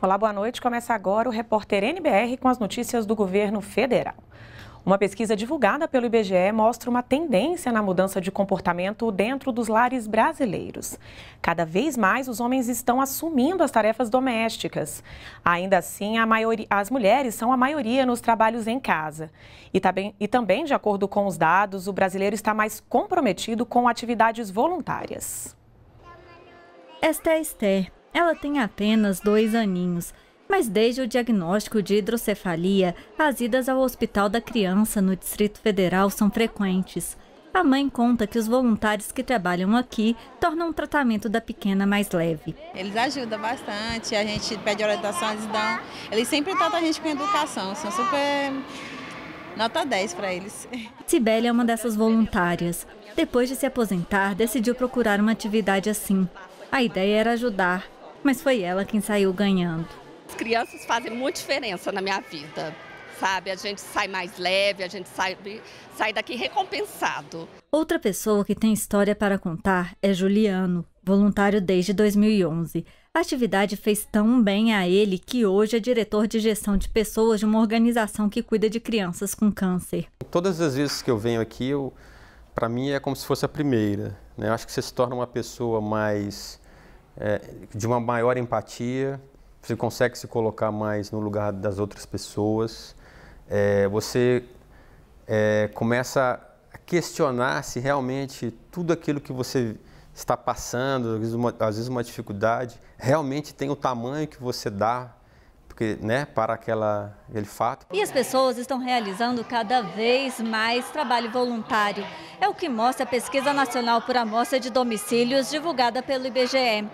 Olá, boa noite. Começa agora o repórter NBR com as notícias do governo federal. Uma pesquisa divulgada pelo IBGE mostra uma tendência na mudança de comportamento dentro dos lares brasileiros. Cada vez mais os homens estão assumindo as tarefas domésticas. Ainda assim, maioria, as mulheres são a maioria nos trabalhos em casa. E também, e também, de acordo com os dados, o brasileiro está mais comprometido com atividades voluntárias. Esta é Esther. Ela tem apenas dois aninhos, mas desde o diagnóstico de hidrocefalia, as idas ao Hospital da Criança no Distrito Federal são frequentes. A mãe conta que os voluntários que trabalham aqui tornam o tratamento da pequena mais leve. Eles ajudam bastante, a gente pede orientação, eles dão. Eles sempre tratam a gente com educação, são super. nota 10 para eles. Sibeli é uma dessas voluntárias. Depois de se aposentar, decidiu procurar uma atividade assim. A ideia era ajudar, mas foi ela quem saiu ganhando. As crianças fazem muita diferença na minha vida, sabe? A gente sai mais leve, a gente sai, sai daqui recompensado. Outra pessoa que tem história para contar é Juliano, voluntário desde 2011. A atividade fez tão bem a ele que hoje é diretor de gestão de pessoas de uma organização que cuida de crianças com câncer. Todas as vezes que eu venho aqui, para mim é como se fosse a primeira. Né? Eu acho que você se torna uma pessoa mais é, de uma maior empatia, você consegue se colocar mais no lugar das outras pessoas, é, você é, começa a questionar se realmente tudo aquilo que você está passando, às vezes uma, às vezes uma dificuldade, realmente tem o tamanho que você dá porque, né, para aquela, aquele fato. E as pessoas estão realizando cada vez mais trabalho voluntário. É o que mostra a Pesquisa Nacional por Amostra de Domicílios divulgada pelo IBGE.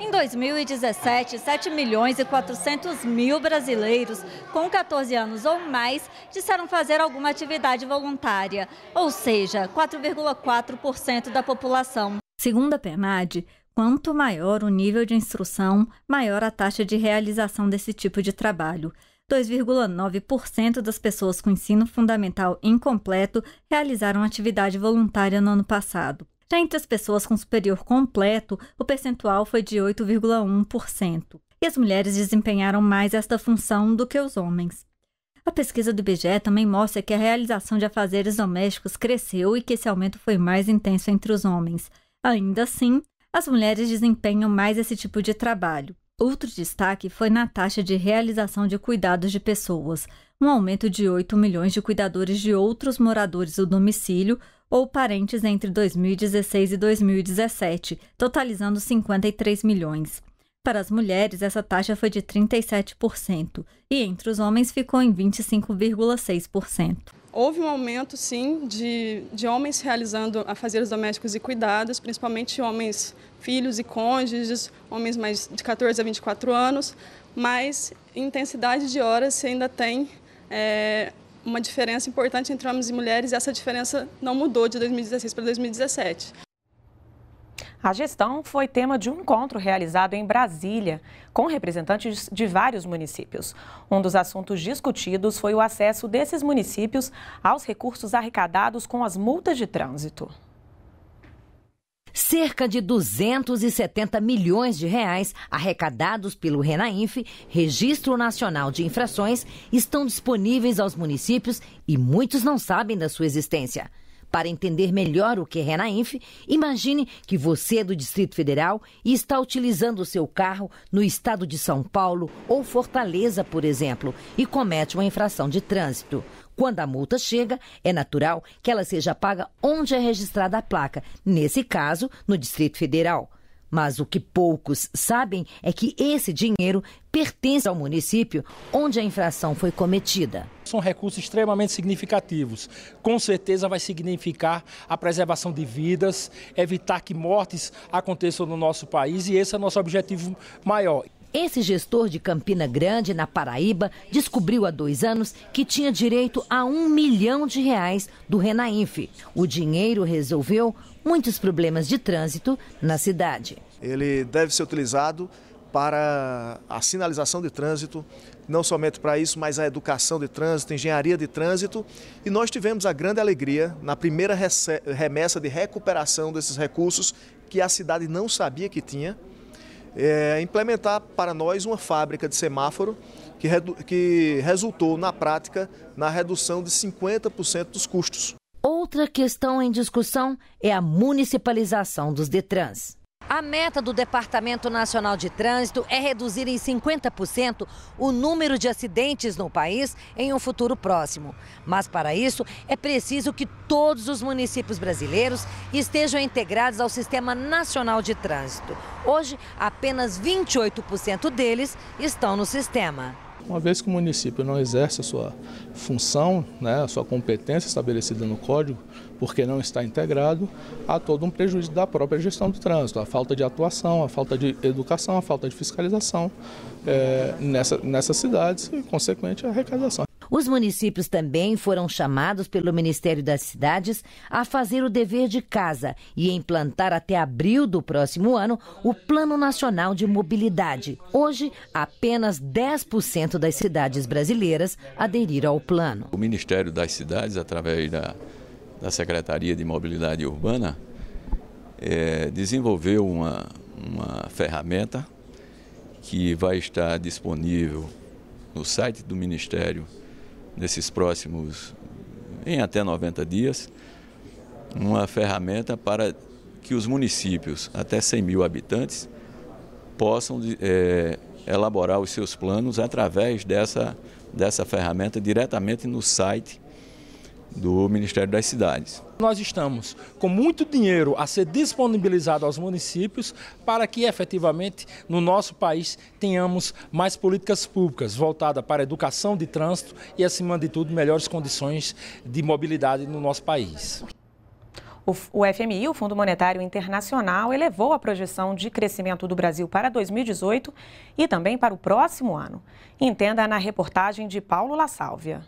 Em 2017, 7 milhões e 400 mil brasileiros com 14 anos ou mais disseram fazer alguma atividade voluntária, ou seja, 4,4% da população. Segundo a PENAD, Quanto maior o nível de instrução, maior a taxa de realização desse tipo de trabalho. 2,9% das pessoas com ensino fundamental incompleto realizaram atividade voluntária no ano passado. Já entre as pessoas com superior completo, o percentual foi de 8,1%. E as mulheres desempenharam mais esta função do que os homens. A pesquisa do IBGE também mostra que a realização de afazeres domésticos cresceu e que esse aumento foi mais intenso entre os homens. Ainda assim, as mulheres desempenham mais esse tipo de trabalho. Outro destaque foi na taxa de realização de cuidados de pessoas, um aumento de 8 milhões de cuidadores de outros moradores do domicílio ou parentes entre 2016 e 2017, totalizando 53 milhões. Para as mulheres, essa taxa foi de 37%, e entre os homens ficou em 25,6%. Houve um aumento, sim, de, de homens realizando afazeres domésticos e cuidados, principalmente homens filhos e cônjuges, homens mais de 14 a 24 anos, mas em intensidade de horas você ainda tem é, uma diferença importante entre homens e mulheres e essa diferença não mudou de 2016 para 2017. A gestão foi tema de um encontro realizado em Brasília, com representantes de vários municípios. Um dos assuntos discutidos foi o acesso desses municípios aos recursos arrecadados com as multas de trânsito. Cerca de 270 milhões de reais arrecadados pelo Renainf, Registro Nacional de Infrações, estão disponíveis aos municípios e muitos não sabem da sua existência. Para entender melhor o que é Renainf, imagine que você é do Distrito Federal e está utilizando o seu carro no estado de São Paulo ou Fortaleza, por exemplo, e comete uma infração de trânsito. Quando a multa chega, é natural que ela seja paga onde é registrada a placa, nesse caso, no Distrito Federal. Mas o que poucos sabem é que esse dinheiro pertence ao município onde a infração foi cometida. São recursos extremamente significativos. Com certeza vai significar a preservação de vidas, evitar que mortes aconteçam no nosso país e esse é o nosso objetivo maior. Esse gestor de Campina Grande, na Paraíba, descobriu há dois anos que tinha direito a um milhão de reais do Renainf. O dinheiro resolveu muitos problemas de trânsito na cidade. Ele deve ser utilizado para a sinalização de trânsito, não somente para isso, mas a educação de trânsito, engenharia de trânsito. E nós tivemos a grande alegria na primeira remessa de recuperação desses recursos que a cidade não sabia que tinha é, implementar para nós uma fábrica de semáforo que, que resultou na prática na redução de 50% dos custos. Outra questão em discussão é a municipalização dos Detrans. A meta do Departamento Nacional de Trânsito é reduzir em 50% o número de acidentes no país em um futuro próximo. Mas para isso é preciso que todos os municípios brasileiros estejam integrados ao Sistema Nacional de Trânsito. Hoje, apenas 28% deles estão no sistema. Uma vez que o município não exerce a sua função, né, a sua competência estabelecida no código, porque não está integrado, há todo um prejuízo da própria gestão do trânsito, a falta de atuação, a falta de educação, a falta de fiscalização é, nessa, nessas cidades e, consequente, a arrecadação. Os municípios também foram chamados pelo Ministério das Cidades a fazer o dever de casa e implantar até abril do próximo ano o Plano Nacional de Mobilidade. Hoje, apenas 10% das cidades brasileiras aderiram ao plano. O Ministério das Cidades, através da, da Secretaria de Mobilidade Urbana, é, desenvolveu uma, uma ferramenta que vai estar disponível no site do Ministério nesses próximos, em até 90 dias, uma ferramenta para que os municípios, até 100 mil habitantes, possam é, elaborar os seus planos através dessa, dessa ferramenta diretamente no site do Ministério das Cidades. Nós estamos com muito dinheiro a ser disponibilizado aos municípios para que efetivamente no nosso país tenhamos mais políticas públicas voltadas para a educação de trânsito e, acima de tudo, melhores condições de mobilidade no nosso país. O FMI, o Fundo Monetário Internacional, elevou a projeção de crescimento do Brasil para 2018 e também para o próximo ano. Entenda na reportagem de Paulo La Sálvia.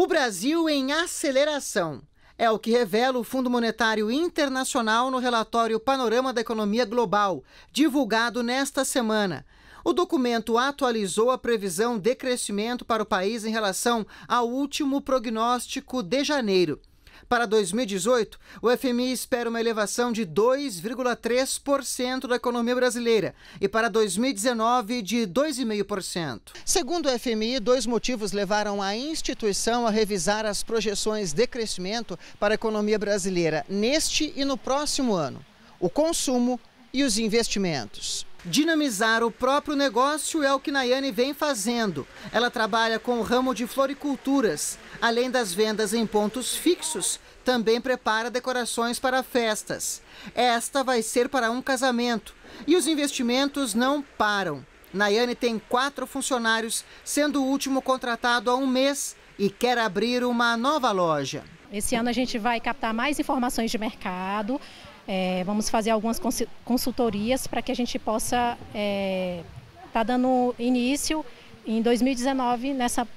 O Brasil em aceleração. É o que revela o Fundo Monetário Internacional no relatório Panorama da Economia Global, divulgado nesta semana. O documento atualizou a previsão de crescimento para o país em relação ao último prognóstico de janeiro. Para 2018, o FMI espera uma elevação de 2,3% da economia brasileira e para 2019 de 2,5%. Segundo o FMI, dois motivos levaram a instituição a revisar as projeções de crescimento para a economia brasileira neste e no próximo ano: o consumo e os investimentos. Dinamizar o próprio negócio é o que Nayane vem fazendo. Ela trabalha com o ramo de floriculturas. Além das vendas em pontos fixos, também prepara decorações para festas. Esta vai ser para um casamento. E os investimentos não param. Nayane tem quatro funcionários, sendo o último contratado há um mês e quer abrir uma nova loja. Esse ano a gente vai captar mais informações de mercado, é, vamos fazer algumas consultorias para que a gente possa estar é, tá dando início em 2019 nessa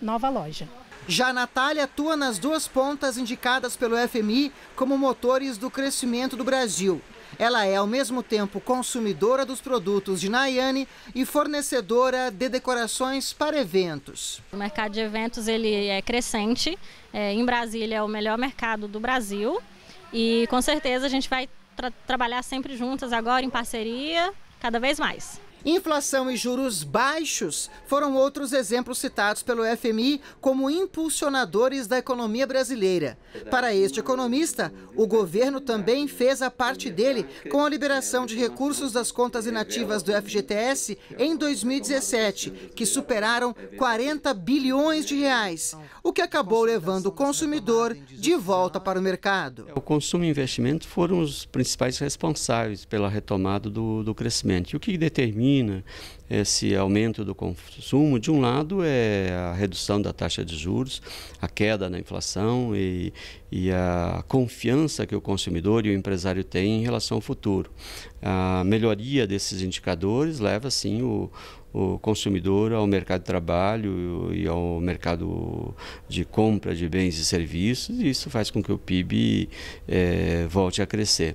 nova loja. Já a Natália atua nas duas pontas indicadas pelo FMI como motores do crescimento do Brasil. Ela é, ao mesmo tempo, consumidora dos produtos de Nayane e fornecedora de decorações para eventos. O mercado de eventos ele é crescente. É, em Brasília é o melhor mercado do Brasil. E com certeza a gente vai tra trabalhar sempre juntas agora em parceria, cada vez mais. Inflação e juros baixos foram outros exemplos citados pelo FMI como impulsionadores da economia brasileira. Para este economista, o governo também fez a parte dele com a liberação de recursos das contas inativas do FGTS em 2017, que superaram 40 bilhões de reais, o que acabou levando o consumidor de volta para o mercado. O consumo e investimento foram os principais responsáveis pela retomada do, do crescimento. E o que determina determina esse aumento do consumo, de um lado, é a redução da taxa de juros, a queda na inflação e, e a confiança que o consumidor e o empresário têm em relação ao futuro. A melhoria desses indicadores leva, sim, o, o consumidor ao mercado de trabalho e ao mercado de compra de bens e serviços, e isso faz com que o PIB é, volte a crescer.